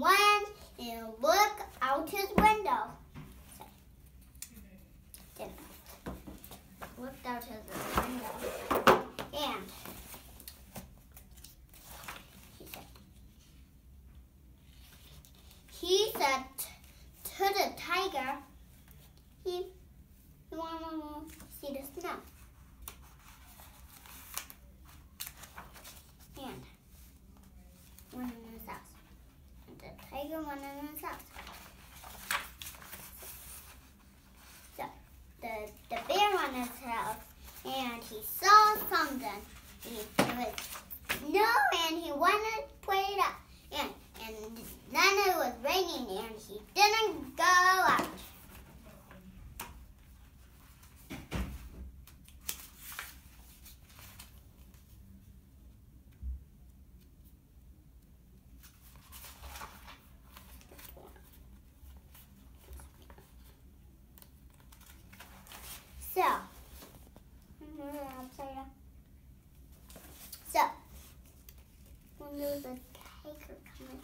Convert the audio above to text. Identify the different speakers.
Speaker 1: went and looked out his window. Didn't. Looked out his window. And he said, he said to the tiger, he, he want to see the snow. And went in his house. And the tiger went in his. So the, the bear in his house and he saw something. He, was snow and he went and put it up. And, and then it was raining and he didn't go out. So. So, when there was a tiger coming,